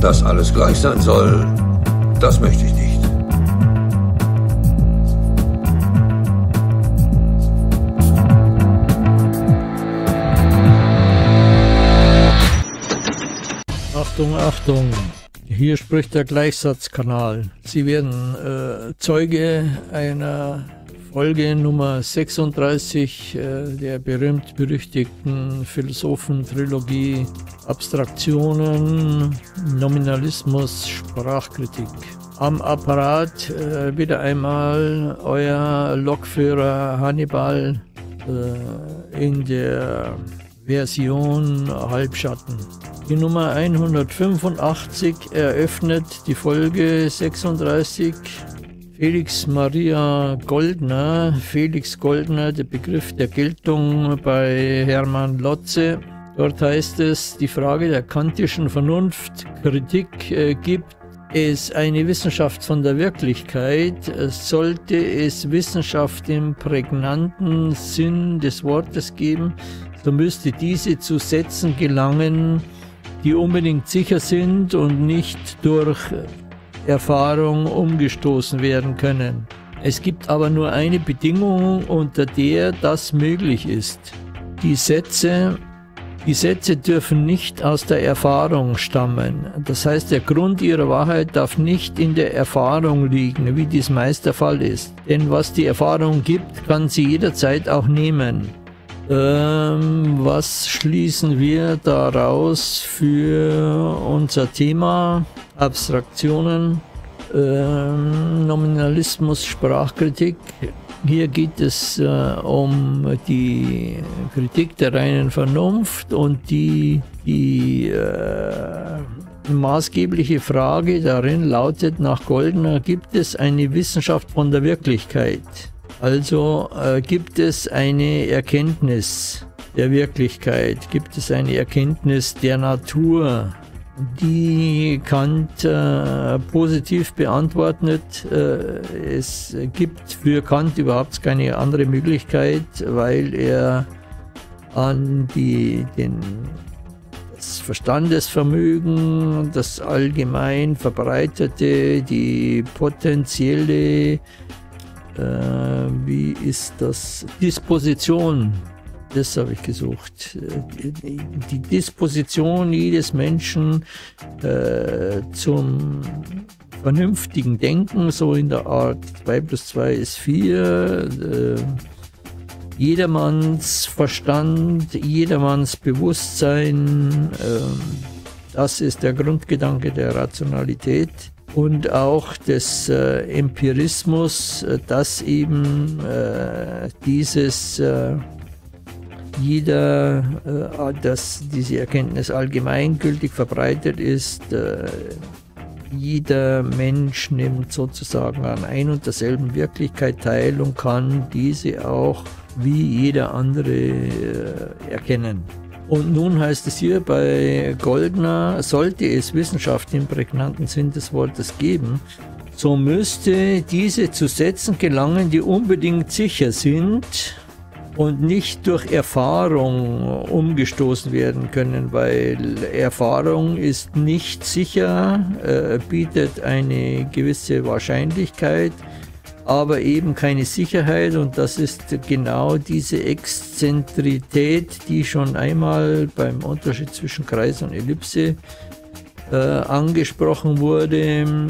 Dass alles gleich sein soll, das möchte ich nicht. Achtung, Achtung. Hier spricht der Gleichsatzkanal. Sie werden äh, Zeuge einer Folge Nummer 36 äh, der berühmt-berüchtigten Philosophen-Trilogie Abstraktionen, Nominalismus, Sprachkritik. Am Apparat äh, wieder einmal euer Lokführer Hannibal äh, in der Version Halbschatten. Die Nummer 185 eröffnet die Folge 36 Felix Maria Goldner, Felix Goldner, der Begriff der Geltung bei Hermann Lotze. Dort heißt es, die Frage der kantischen Vernunft, Kritik äh, gibt es eine Wissenschaft von der Wirklichkeit, sollte es Wissenschaft im prägnanten Sinn des Wortes geben, so müsste diese zu Sätzen gelangen, die unbedingt sicher sind und nicht durch Erfahrung umgestoßen werden können. Es gibt aber nur eine Bedingung, unter der das möglich ist. Die Sätze, die Sätze dürfen nicht aus der Erfahrung stammen. Das heißt, der Grund ihrer Wahrheit darf nicht in der Erfahrung liegen, wie dies meist der Fall ist. Denn was die Erfahrung gibt, kann sie jederzeit auch nehmen. Ähm, was schließen wir daraus für unser Thema? Abstraktionen, ähm, Nominalismus, Sprachkritik. Hier geht es äh, um die Kritik der reinen Vernunft und die, die äh, maßgebliche Frage darin lautet nach Goldner, gibt es eine Wissenschaft von der Wirklichkeit? Also äh, gibt es eine Erkenntnis der Wirklichkeit, gibt es eine Erkenntnis der Natur, die Kant äh, positiv beantwortet. Äh, es gibt für Kant überhaupt keine andere Möglichkeit, weil er an die, den, das Verstandesvermögen, das allgemein verbreitete, die potenzielle äh, wie ist das? Disposition, das habe ich gesucht. Die Disposition jedes Menschen äh, zum vernünftigen Denken, so in der Art 2 plus 2 ist 4. Äh, jedermanns Verstand, jedermanns Bewusstsein, äh, das ist der Grundgedanke der Rationalität und auch des äh, Empirismus, äh, dass eben äh, dieses äh, jeder, äh, dass diese Erkenntnis allgemeingültig verbreitet ist. Äh, jeder Mensch nimmt sozusagen an ein und derselben Wirklichkeit teil und kann diese auch wie jeder andere erkennen. Und nun heißt es hier bei Goldner, sollte es Wissenschaft im prägnanten Sinn des Wortes geben, so müsste diese zu Sätzen gelangen, die unbedingt sicher sind und nicht durch Erfahrung umgestoßen werden können, weil Erfahrung ist nicht sicher, äh, bietet eine gewisse Wahrscheinlichkeit, aber eben keine Sicherheit. Und das ist genau diese Exzentrität, die schon einmal beim Unterschied zwischen Kreis und Ellipse äh, angesprochen wurde,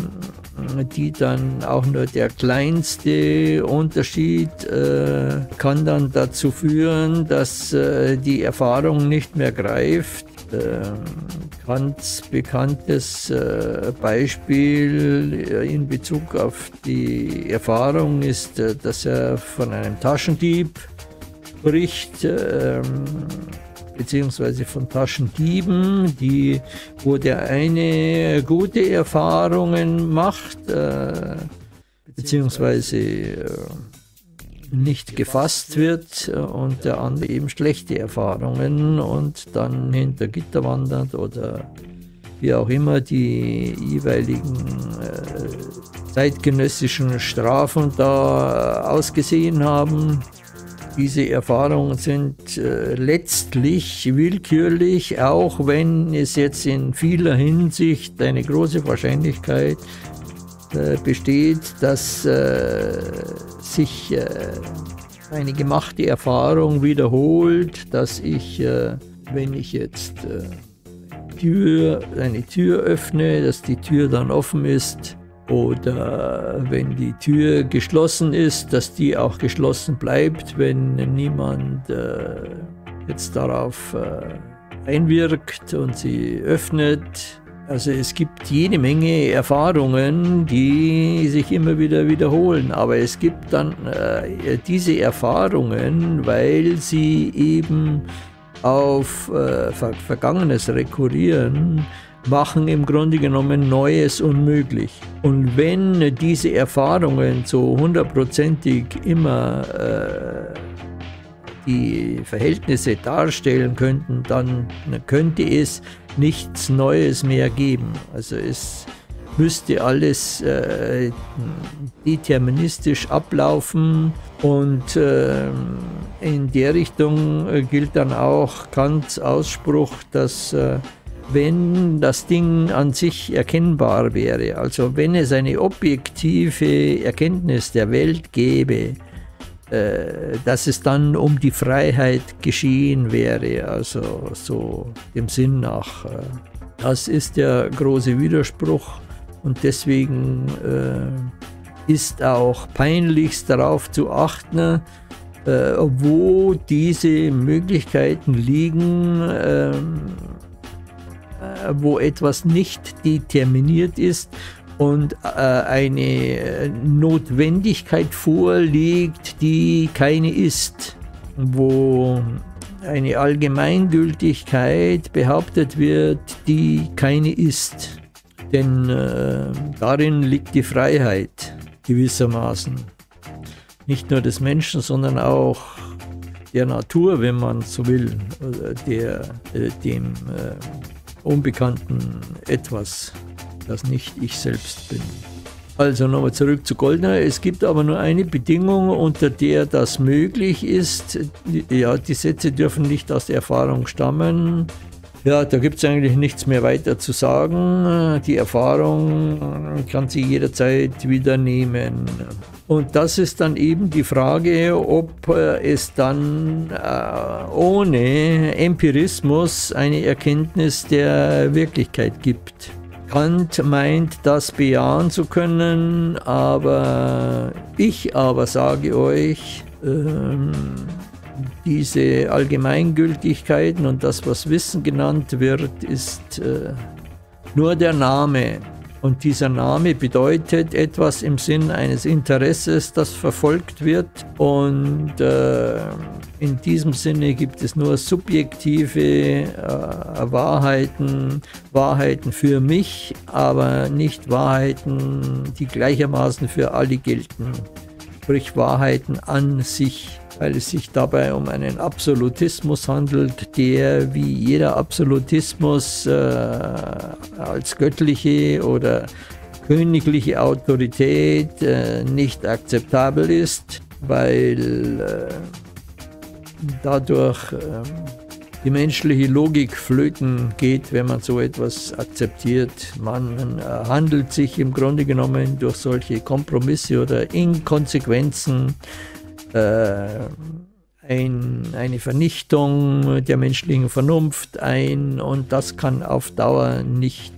die dann auch nur der kleinste Unterschied äh, kann dann dazu führen, dass äh, die Erfahrung nicht mehr greift Kants ähm, bekanntes äh, Beispiel äh, in Bezug auf die Erfahrung ist, äh, dass er von einem Taschendieb spricht, ähm, beziehungsweise von Taschendieben, die, wo der eine gute Erfahrungen macht, beziehungsweise nicht gefasst wird und der andere eben schlechte Erfahrungen und dann hinter Gitter wandert oder wie auch immer die jeweiligen äh, zeitgenössischen Strafen da ausgesehen haben. Diese Erfahrungen sind äh, letztlich willkürlich, auch wenn es jetzt in vieler Hinsicht eine große Wahrscheinlichkeit äh, besteht, dass äh, sich äh, eine gemachte Erfahrung wiederholt, dass ich, äh, wenn ich jetzt äh, Tür, eine Tür öffne, dass die Tür dann offen ist oder wenn die Tür geschlossen ist, dass die auch geschlossen bleibt, wenn niemand äh, jetzt darauf äh, einwirkt und sie öffnet. Also es gibt jede Menge Erfahrungen, die sich immer wieder wiederholen, aber es gibt dann äh, diese Erfahrungen, weil sie eben auf äh, Vergangenes rekurrieren, machen im Grunde genommen Neues unmöglich. Und wenn diese Erfahrungen so hundertprozentig immer äh, die Verhältnisse darstellen könnten, dann könnte es nichts Neues mehr geben. Also es müsste alles äh, deterministisch ablaufen und äh, in der Richtung äh, gilt dann auch Kants Ausspruch, dass äh, wenn das Ding an sich erkennbar wäre, also wenn es eine objektive Erkenntnis der Welt gäbe, dass es dann um die Freiheit geschehen wäre, also so dem Sinn nach. Äh, das ist der große Widerspruch und deswegen äh, ist auch peinlichst darauf zu achten, äh, wo diese Möglichkeiten liegen, ähm, äh, wo etwas nicht determiniert ist und äh, eine Notwendigkeit vorliegt, die keine ist, wo eine Allgemeingültigkeit behauptet wird, die keine ist. Denn äh, darin liegt die Freiheit gewissermaßen. Nicht nur des Menschen, sondern auch der Natur, wenn man so will, der, äh, dem äh, unbekannten Etwas, das nicht ich selbst bin. Also nochmal zurück zu Goldner. Es gibt aber nur eine Bedingung, unter der das möglich ist. Ja, die Sätze dürfen nicht aus der Erfahrung stammen. Ja, da gibt es eigentlich nichts mehr weiter zu sagen. Die Erfahrung kann sie jederzeit wieder nehmen. Und das ist dann eben die Frage, ob äh, es dann äh, ohne Empirismus eine Erkenntnis der Wirklichkeit gibt. Kant meint, das bejahen zu können, aber ich aber sage euch, ähm, diese Allgemeingültigkeiten und das, was Wissen genannt wird, ist äh, nur der Name. Und dieser Name bedeutet etwas im Sinn eines Interesses, das verfolgt wird. Und äh, in diesem Sinne gibt es nur subjektive äh, Wahrheiten, Wahrheiten für mich, aber nicht Wahrheiten, die gleichermaßen für alle gelten. Sprich Wahrheiten an sich weil es sich dabei um einen Absolutismus handelt, der wie jeder Absolutismus äh, als göttliche oder königliche Autorität äh, nicht akzeptabel ist, weil äh, dadurch ähm, die menschliche Logik flöten geht, wenn man so etwas akzeptiert. Man äh, handelt sich im Grunde genommen durch solche Kompromisse oder Inkonsequenzen ein, eine Vernichtung der menschlichen Vernunft ein und das kann auf Dauer nicht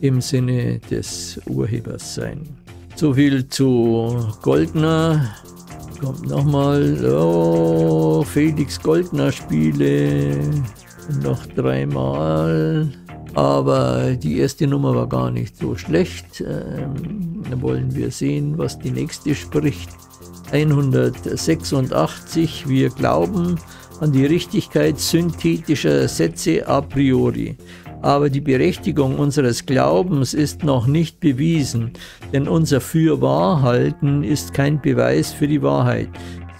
im Sinne des Urhebers sein. So viel zu Goldner. Kommt nochmal, oh, Felix Goldner Spiele, noch dreimal. Aber die erste Nummer war gar nicht so schlecht. Ähm, da wollen wir sehen, was die nächste spricht. 186 Wir glauben an die Richtigkeit synthetischer Sätze a priori. Aber die Berechtigung unseres Glaubens ist noch nicht bewiesen, denn unser Fürwahrhalten ist kein Beweis für die Wahrheit.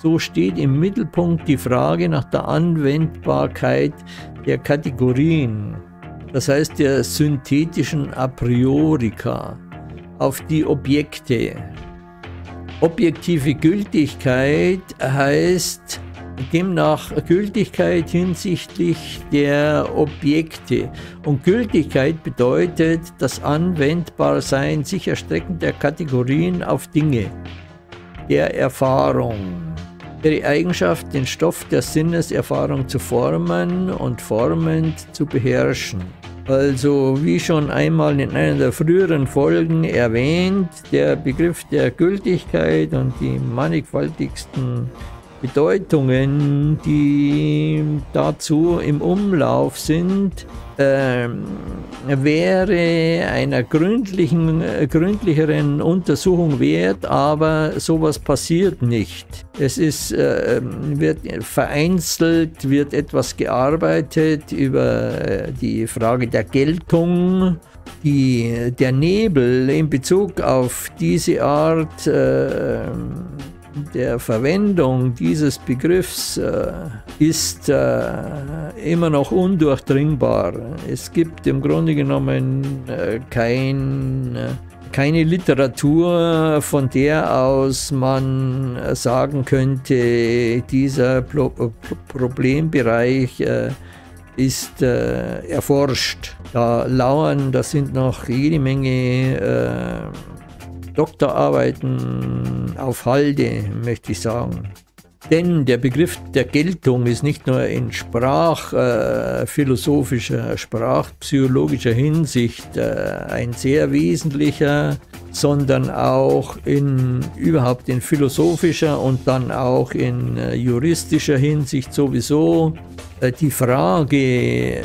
So steht im Mittelpunkt die Frage nach der Anwendbarkeit der Kategorien, das heißt der synthetischen A priorika, auf die Objekte, Objektive Gültigkeit heißt demnach Gültigkeit hinsichtlich der Objekte. Und Gültigkeit bedeutet das Anwendbarsein sich erstreckender Kategorien auf Dinge, der Erfahrung. Ihre Eigenschaft, den Stoff der Sinneserfahrung zu formen und formend zu beherrschen. Also wie schon einmal in einer der früheren Folgen erwähnt, der Begriff der Gültigkeit und die mannigfaltigsten Bedeutungen, die dazu im Umlauf sind, äh, wäre einer gründlichen, äh, gründlicheren Untersuchung wert, aber sowas passiert nicht. Es ist, äh, wird vereinzelt, wird etwas gearbeitet über äh, die Frage der Geltung, die, der Nebel in Bezug auf diese Art äh, der Verwendung dieses Begriffs äh, ist äh, immer noch undurchdringbar. Es gibt im Grunde genommen äh, kein, äh, keine Literatur, von der aus man sagen könnte, dieser Pro Problembereich äh, ist äh, erforscht. Da lauern, da sind noch jede Menge Doktorarbeiten auf Halde, möchte ich sagen. Denn der Begriff der Geltung ist nicht nur in sprachphilosophischer, äh, sprachpsychologischer Hinsicht äh, ein sehr wesentlicher, sondern auch in überhaupt in philosophischer und dann auch in äh, juristischer Hinsicht sowieso. Äh, die Frage, ähm,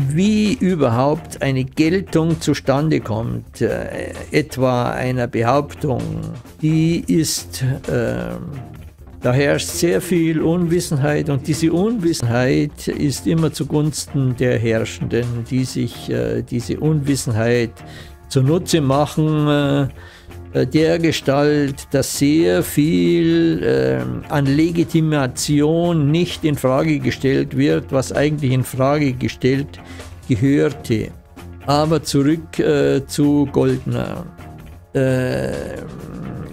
wie überhaupt eine Geltung zustande kommt, äh, etwa einer Behauptung, die ist, äh, da herrscht sehr viel Unwissenheit und diese Unwissenheit ist immer zugunsten der Herrschenden, die sich äh, diese Unwissenheit zunutze machen äh, der Gestalt, dass sehr viel äh, an Legitimation nicht in Frage gestellt wird, was eigentlich in Frage gestellt gehörte. Aber zurück äh, zu Goldner. Äh,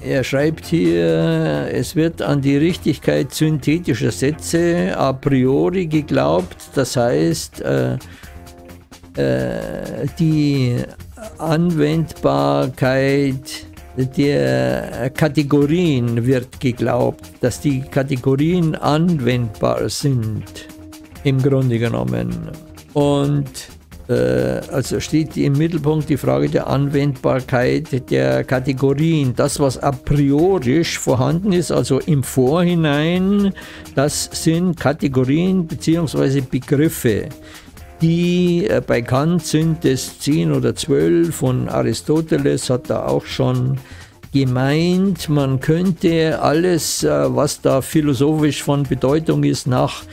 er schreibt hier, es wird an die Richtigkeit synthetischer Sätze a priori geglaubt, das heißt, äh, äh, die Anwendbarkeit der Kategorien wird geglaubt, dass die Kategorien anwendbar sind, im Grunde genommen. Und äh, also steht im Mittelpunkt die Frage der Anwendbarkeit der Kategorien. Das, was a priori vorhanden ist, also im Vorhinein, das sind Kategorien bzw. Begriffe die äh, bei Kant sind es 10 oder 12, von Aristoteles hat er auch schon gemeint, man könnte alles, äh, was da philosophisch von Bedeutung ist, nach,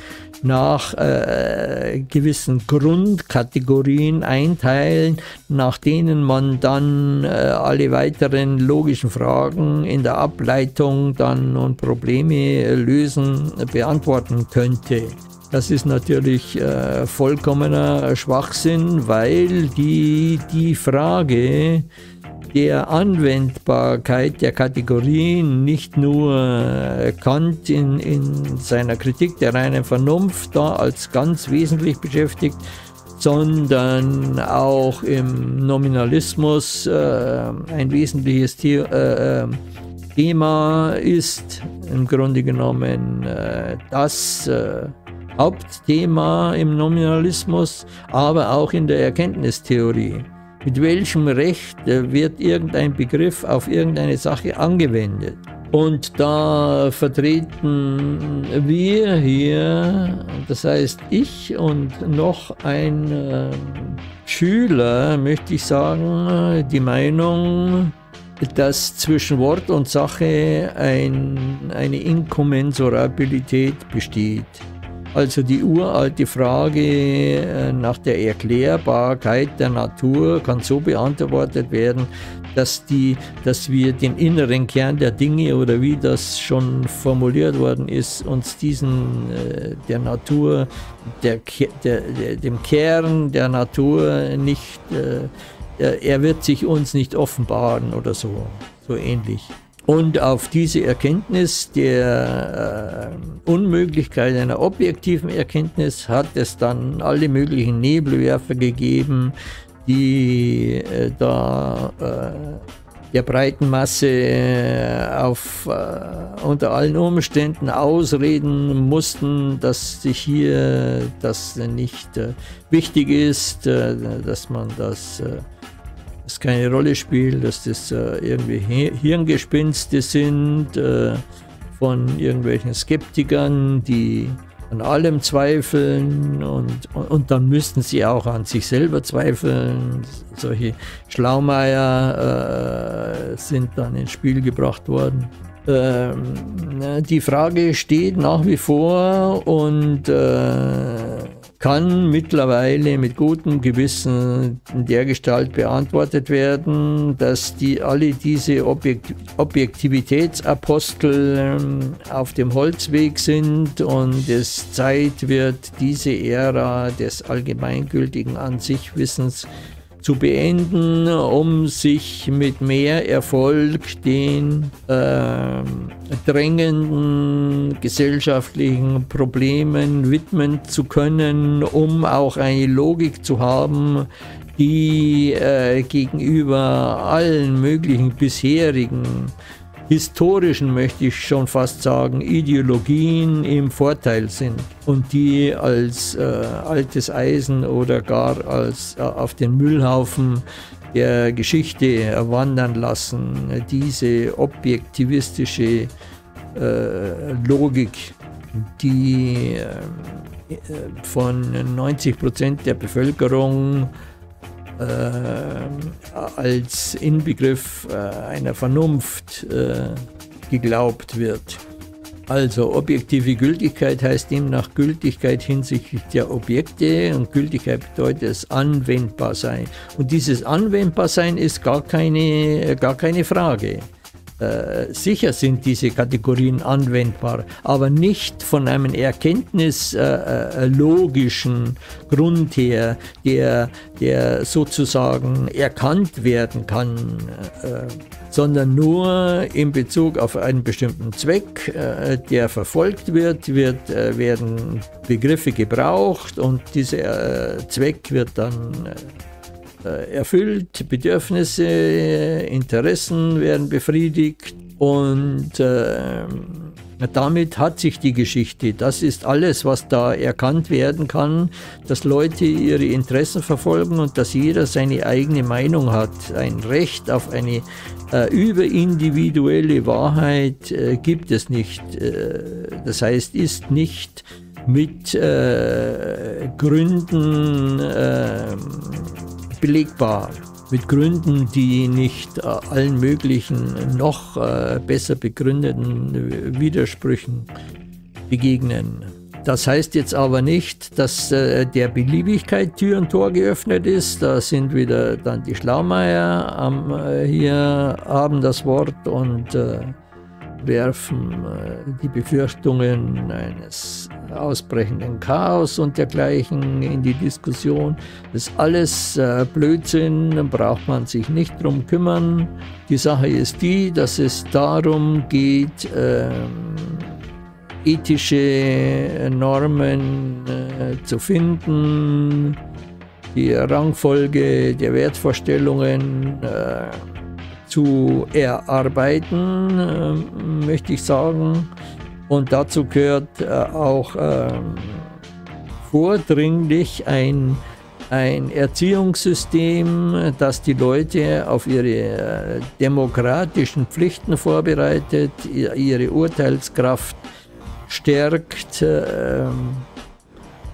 nach äh, gewissen Grundkategorien einteilen, nach denen man dann äh, alle weiteren logischen Fragen in der Ableitung dann und Probleme lösen, beantworten könnte. Das ist natürlich äh, vollkommener Schwachsinn, weil die, die Frage der Anwendbarkeit der Kategorien nicht nur äh, Kant in, in seiner Kritik der reinen Vernunft da als ganz wesentlich beschäftigt, sondern auch im Nominalismus äh, ein wesentliches The äh, äh, Thema ist im Grunde genommen äh, das Hauptthema im Nominalismus, aber auch in der Erkenntnistheorie. Mit welchem Recht wird irgendein Begriff auf irgendeine Sache angewendet? Und da vertreten wir hier, das heißt ich und noch ein äh, Schüler, möchte ich sagen, die Meinung, dass zwischen Wort und Sache ein, eine Inkommensurabilität besteht. Also die uralte Frage äh, nach der Erklärbarkeit der Natur kann so beantwortet werden, dass, die, dass wir den inneren Kern der Dinge oder wie das schon formuliert worden ist, uns diesen äh, der Natur, der, der, der, dem Kern der Natur nicht, äh, er wird sich uns nicht offenbaren oder so, so ähnlich. Und auf diese Erkenntnis der äh, Unmöglichkeit einer objektiven Erkenntnis hat es dann alle möglichen Nebelwerfer gegeben, die äh, da äh, der breiten Masse äh, auf, äh, unter allen Umständen ausreden mussten, dass sich hier das nicht äh, wichtig ist, dass man das das keine Rolle spielt, dass das äh, irgendwie Hirngespinste sind äh, von irgendwelchen Skeptikern, die an allem zweifeln und, und, und, dann müssten sie auch an sich selber zweifeln. Solche Schlaumeier äh, sind dann ins Spiel gebracht worden. Ähm, die Frage steht nach wie vor und äh, kann mittlerweile mit gutem Gewissen der Gestalt beantwortet werden, dass die, alle diese Objekt Objektivitätsapostel ähm, auf dem Holzweg sind und es Zeit wird, diese Ära des allgemeingültigen An sich Wissens zu beenden, um sich mit mehr Erfolg den äh, drängenden gesellschaftlichen Problemen widmen zu können, um auch eine Logik zu haben, die äh, gegenüber allen möglichen bisherigen historischen, möchte ich schon fast sagen, Ideologien im Vorteil sind und die als äh, altes Eisen oder gar als äh, auf den Müllhaufen der Geschichte wandern lassen. Diese objektivistische äh, Logik, die äh, von 90 Prozent der Bevölkerung als Inbegriff äh, einer Vernunft äh, geglaubt wird. Also objektive Gültigkeit heißt demnach Gültigkeit hinsichtlich der Objekte und Gültigkeit bedeutet es anwendbar sein. Und dieses Anwendbarsein ist gar keine, gar keine Frage. Äh, sicher sind diese Kategorien anwendbar, aber nicht von einem erkenntnislogischen äh, äh Grund her, der, der sozusagen erkannt werden kann, sondern nur in Bezug auf einen bestimmten Zweck, der verfolgt wird, wird werden Begriffe gebraucht und dieser Zweck wird dann erfüllt, Bedürfnisse, Interessen werden befriedigt und äh, damit hat sich die Geschichte, das ist alles, was da erkannt werden kann, dass Leute ihre Interessen verfolgen und dass jeder seine eigene Meinung hat. Ein Recht auf eine äh, überindividuelle Wahrheit äh, gibt es nicht. Äh, das heißt, ist nicht mit äh, Gründen ähm, belegbar mit Gründen, die nicht äh, allen möglichen noch äh, besser begründeten Widersprüchen begegnen. Das heißt jetzt aber nicht, dass äh, der Beliebigkeit Tür und Tor geöffnet ist. Da sind wieder dann die Schlaumeier hier haben das Wort und werfen die Befürchtungen eines ausbrechenden Chaos und dergleichen in die Diskussion. Das ist alles äh, Blödsinn, dann braucht man sich nicht drum kümmern. Die Sache ist die, dass es darum geht, äh, ethische Normen äh, zu finden, die Rangfolge der Wertvorstellungen äh, zu erarbeiten, äh, möchte ich sagen. Und dazu gehört äh, auch ähm, vordringlich ein, ein Erziehungssystem, das die Leute auf ihre äh, demokratischen Pflichten vorbereitet, ihre Urteilskraft stärkt, äh,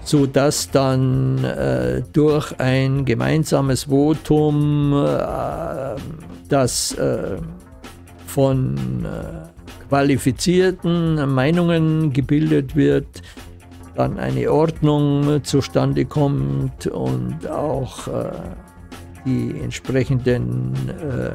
sodass dann äh, durch ein gemeinsames Votum, äh, das äh, von äh, qualifizierten Meinungen gebildet wird, dann eine Ordnung zustande kommt und auch äh, die entsprechenden, äh,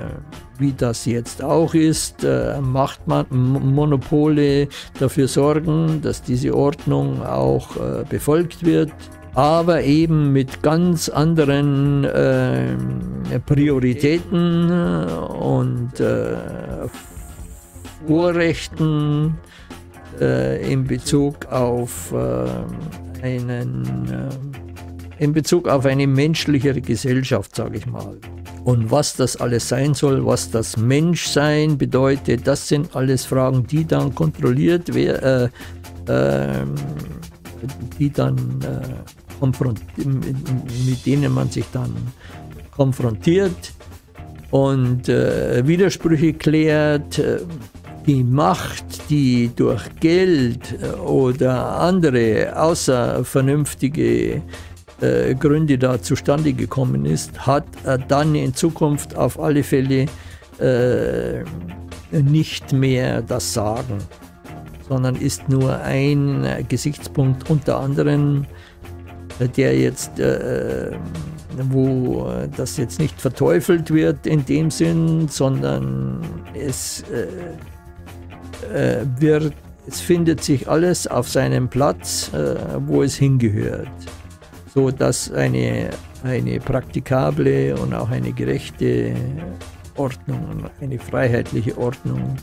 wie das jetzt auch ist, äh, Machtmonopole dafür sorgen, dass diese Ordnung auch äh, befolgt wird aber eben mit ganz anderen äh, Prioritäten und äh, Vorrechten äh, in Bezug auf äh, einen äh, in Bezug auf eine menschlichere Gesellschaft, sage ich mal. Und was das alles sein soll, was das Menschsein bedeutet, das sind alles Fragen, die dann kontrolliert werden, äh, äh, die dann äh, mit denen man sich dann konfrontiert und äh, Widersprüche klärt. Äh, die Macht, die durch Geld äh, oder andere außervernünftige äh, Gründe da zustande gekommen ist, hat er dann in Zukunft auf alle Fälle äh, nicht mehr das Sagen, sondern ist nur ein Gesichtspunkt unter anderem, äh, der jetzt, äh, wo das jetzt nicht verteufelt wird in dem Sinn, sondern es äh, äh, wird, es findet sich alles auf seinem Platz, wo es hingehört so dass eine, eine praktikable und auch eine gerechte Ordnung, eine freiheitliche Ordnung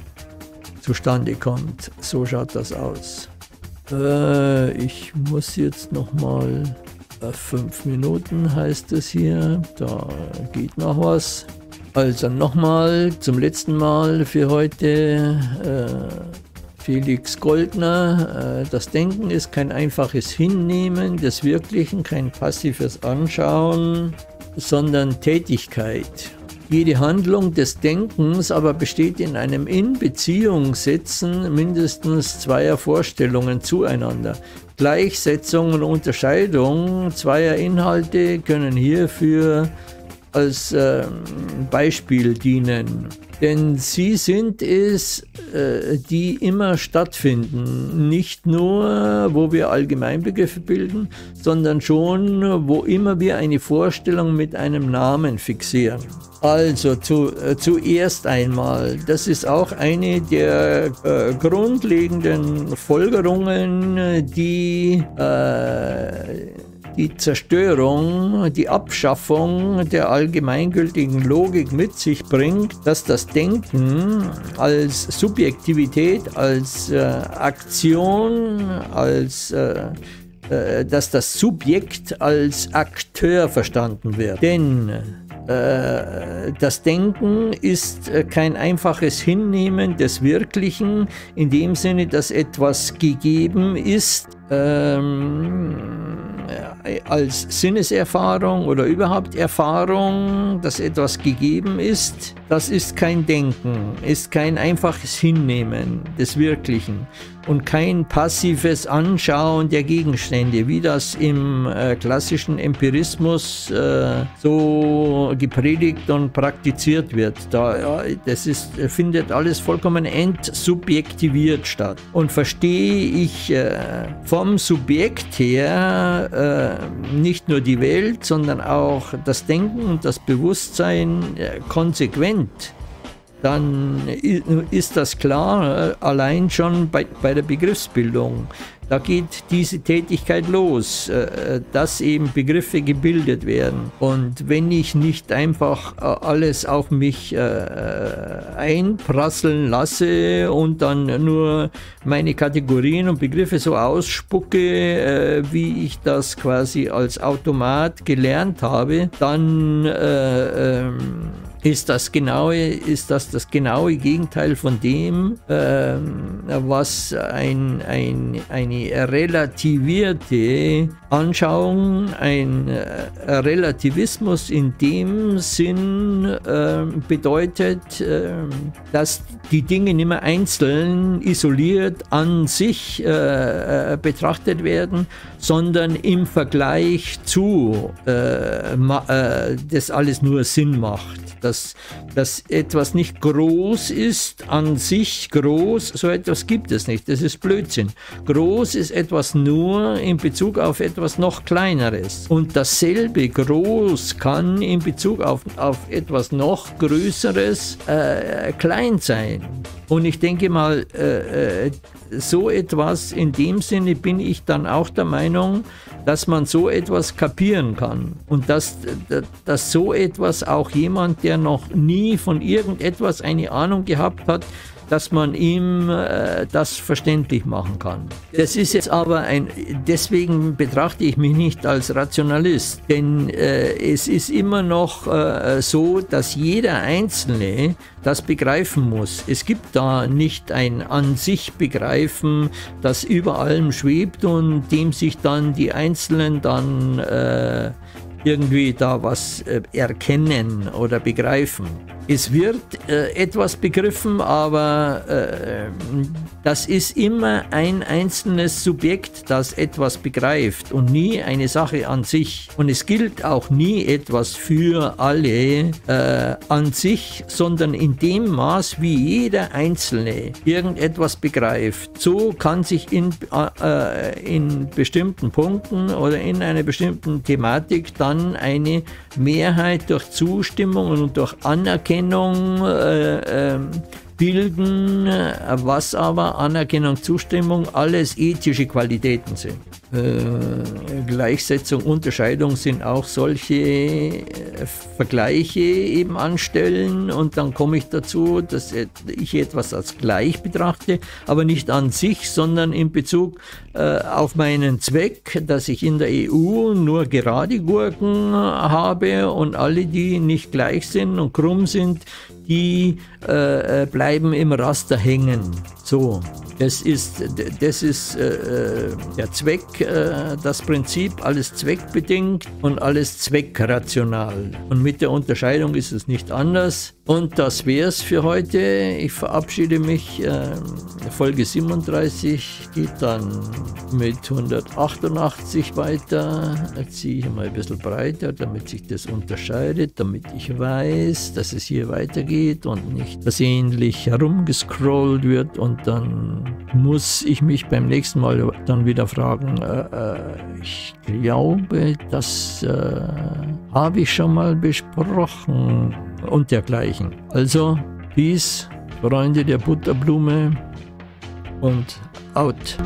zustande kommt. So schaut das aus. Äh, ich muss jetzt noch mal äh, fünf Minuten heißt es hier. Da geht noch was. Also nochmal zum letzten Mal für heute. Äh, Felix Goldner, äh, das Denken ist kein einfaches Hinnehmen des Wirklichen, kein passives Anschauen, sondern Tätigkeit. Jede Handlung des Denkens aber besteht in einem In-Beziehung setzen mindestens zweier Vorstellungen zueinander. Gleichsetzung und Unterscheidung zweier Inhalte können hierfür als äh, Beispiel dienen. Denn sie sind es, äh, die immer stattfinden. Nicht nur, wo wir Allgemeinbegriffe bilden, sondern schon, wo immer wir eine Vorstellung mit einem Namen fixieren. Also zu, äh, zuerst einmal, das ist auch eine der äh, grundlegenden Folgerungen, die äh, die Zerstörung, die Abschaffung der allgemeingültigen Logik mit sich bringt, dass das Denken als Subjektivität, als äh, Aktion, als äh, äh dass das Subjekt als Akteur verstanden wird. Denn äh, das Denken ist äh, kein einfaches Hinnehmen des Wirklichen in dem Sinne, dass etwas gegeben ist ähm, als Sinneserfahrung oder überhaupt Erfahrung, dass etwas gegeben ist, das ist kein Denken, ist kein einfaches Hinnehmen des Wirklichen und kein passives Anschauen der Gegenstände, wie das im äh, klassischen Empirismus äh, so gepredigt und praktiziert wird. Da, ja, das ist, findet alles vollkommen entsubjektiviert statt. Und verstehe ich äh, vom Subjekt her äh, nicht nur die Welt, sondern auch das Denken und das Bewusstsein äh, konsequent dann ist das klar, äh, allein schon bei, bei der Begriffsbildung. Da geht diese Tätigkeit los, äh, dass eben Begriffe gebildet werden. Und wenn ich nicht einfach äh, alles auf mich einprasseln lasse und dann nur meine Kategorien und Begriffe so ausspucke, wie ich das quasi als Automat gelernt habe, dann ähm, ist das genaue, ist das das genaue Gegenteil von dem, äh, was ein, ein, eine relativierte Anschauung, ein äh, Relativismus in dem Sinn äh, bedeutet, äh, dass die Dinge nicht mehr einzeln isoliert an sich äh, äh, betrachtet werden, sondern im Vergleich zu das alles nur Sinn macht dass, dass etwas nicht groß ist an sich groß, so etwas gibt es nicht. Das ist Blödsinn. Groß ist etwas nur in Bezug auf etwas noch kleineres. Und dasselbe groß kann in Bezug auf, auf etwas noch größeres äh, klein sein. Und ich denke mal, äh, äh, so etwas, in dem Sinne bin ich dann auch der Meinung, dass man so etwas kapieren kann und dass, dass so etwas auch jemand, der noch nie von irgendetwas eine Ahnung gehabt hat, dass man ihm äh, das verständlich machen kann. Das ist jetzt aber ein, deswegen betrachte ich mich nicht als Rationalist, denn äh, es ist immer noch äh, so, dass jeder Einzelne das begreifen muss. Es gibt da nicht ein an sich Begreifen, das über allem schwebt und dem sich dann die Einzelnen dann äh, irgendwie da was äh, erkennen oder begreifen. Es wird äh, etwas begriffen, aber äh, das ist immer ein einzelnes Subjekt, das etwas begreift und nie eine Sache an sich. Und es gilt auch nie etwas für alle äh, an sich, sondern in dem Maß, wie jeder Einzelne irgendetwas begreift. So kann sich in, äh, in bestimmten Punkten oder in einer bestimmten Thematik dann eine Mehrheit durch Zustimmung und durch Anerkennung äh, ähm, bilden, was aber Anerkennung, Zustimmung alles ethische Qualitäten sind. Äh, Gleichsetzung, Unterscheidung sind auch solche äh, Vergleiche eben anstellen und dann komme ich dazu, dass ich etwas als gleich betrachte, aber nicht an sich, sondern in Bezug äh, auf meinen Zweck, dass ich in der EU nur gerade Gurken habe und alle, die nicht gleich sind und krumm sind, die äh, bleiben im Raster hängen. So, das ist, das ist äh, der Zweck, äh, das Prinzip, alles zweckbedingt und alles zweckrational. Und mit der Unterscheidung ist es nicht anders. Und das wäre es für heute. Ich verabschiede mich. Äh, Folge 37 geht dann mit 188 weiter. Da ziehe ich mal ein bisschen breiter, damit sich das unterscheidet, damit ich weiß, dass es hier weitergeht und nicht versehentlich herumgescrollt wird und dann muss ich mich beim nächsten Mal dann wieder fragen, äh, äh, ich glaube, das äh, habe ich schon mal besprochen und dergleichen. Also, Peace, Freunde der Butterblume und out.